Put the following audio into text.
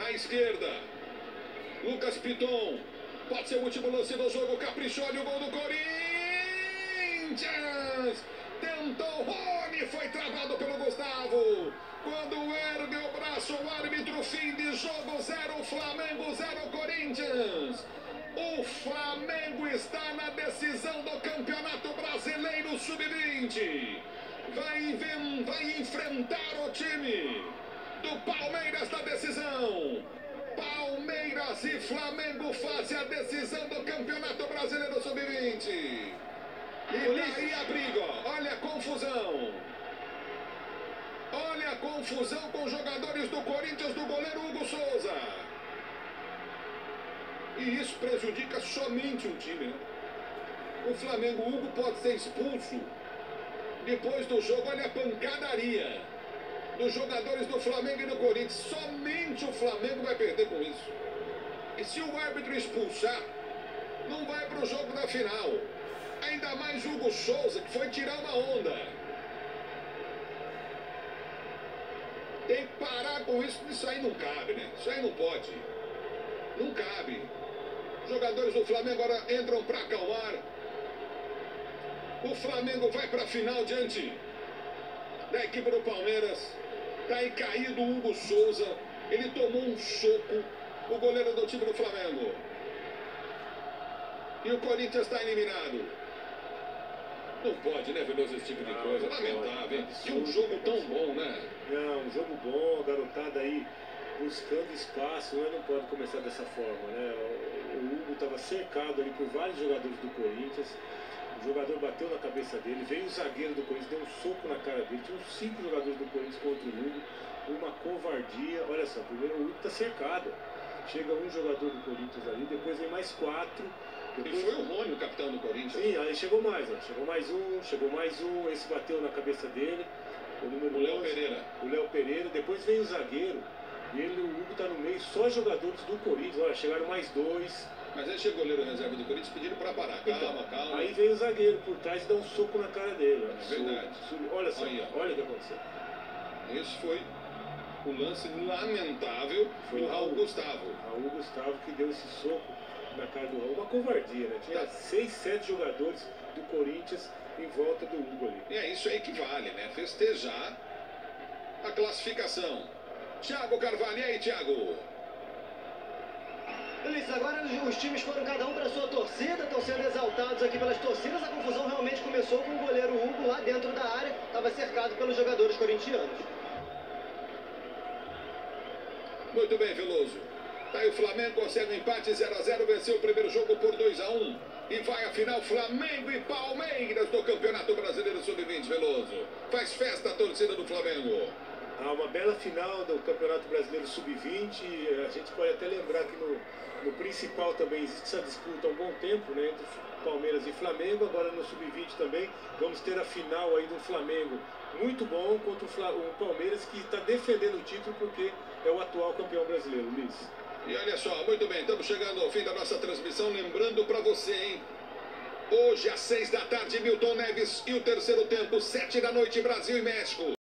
Na esquerda. Lucas Piton. Pode ser o último lance do jogo. Caprichou o gol do Corinthians. Tentou Rony. Foi travado pelo Gustavo. Quando ergue o braço, o árbitro, fim de jogo, zero Flamengo, zero Corinthians. O Flamengo está na decisão do Campeonato Brasileiro Sub-20. Vai, vai enfrentar o time do Palmeiras na decisão. Palmeiras e Flamengo fazem a decisão do Campeonato Brasileiro Sub-20. E daí a briga, olha a confusão. Olha a confusão com os jogadores do Corinthians do goleiro Hugo Souza. E isso prejudica somente o time. Né? O Flamengo, Hugo pode ser expulso. Depois do jogo, olha a pancadaria dos jogadores do Flamengo e do Corinthians. Somente o Flamengo vai perder com isso. E se o árbitro expulsar, não vai para o jogo da final. Ainda mais Hugo Souza, que foi tirar uma onda. Tem que parar com isso, isso aí não cabe, né? Isso aí não pode. Não cabe. Os jogadores do Flamengo agora entram para acalmar. O Flamengo vai para a final diante da equipe do Palmeiras. Está aí caído o Hugo Souza. Ele tomou um soco. O goleiro do time do Flamengo. E o Corinthians está eliminado. Não pode, né, Veloso, esse tipo de não, coisa. Lamentável, hein? Que um jogo tão bom, né? Não, um jogo bom, garotada aí buscando espaço, né? não pode começar dessa forma, né? O Hugo estava cercado ali por vários jogadores do Corinthians. O jogador bateu na cabeça dele, veio o zagueiro do Corinthians, deu um soco na cara dele. Tinha uns cinco jogadores do Corinthians contra o Hugo. Uma covardia. Olha só, primeiro o Hugo está cercado. Chega um jogador do Corinthians ali, depois vem mais quatro. Depois... E foi o Rony, o capitão do Corinthians. Sim, aí chegou mais, ó. Chegou mais um, chegou mais um, esse bateu na cabeça dele. O número o Léo Pereira. O Léo Pereira, depois vem o zagueiro. E ele, o Hugo tá no meio, só jogadores do Corinthians. Olha, chegaram mais dois. Mas aí chegou o goleiro reserva do Corinthians pedindo para parar. Calma, então, calma. Aí vem o zagueiro por trás e dá um soco na cara dele. É verdade. olha só, olha, olha o que aconteceu. Esse foi o lance lamentável foi do Raul, Raul Gustavo. Raul Gustavo que deu esse soco na cara do Raul. Uma covardia, né? Tinha tá. seis, sete jogadores do Corinthians em volta do Hugo ali. E é isso aí que vale, né? Festejar a classificação. Thiago Carvalho, e aí, Thiago? Agora os times foram cada um para sua torcida, estão sendo exaltados aqui pelas torcidas. A confusão realmente começou com o goleiro Hugo lá dentro da área, estava cercado pelos jogadores corintianos. Muito bem, Veloso. Tá aí o Flamengo consegue um empate 0 a 0 venceu o primeiro jogo por 2 a 1 e vai à final Flamengo e Palmeiras do Campeonato Brasileiro Sub-20, Veloso. Faz festa a torcida do Flamengo. Há uma bela final do Campeonato Brasileiro Sub-20. A gente pode até lembrar que no, no principal também existe essa disputa há um bom tempo, né, entre Palmeiras e Flamengo. Agora no Sub-20 também vamos ter a final aí do Flamengo muito bom contra o, o Palmeiras que está defendendo o título porque é o atual campeão brasileiro, Luiz. E olha só, muito bem, estamos chegando ao fim da nossa transmissão. Lembrando para você, hein? Hoje às seis da tarde, Milton Neves e o terceiro tempo, sete da noite, Brasil e México.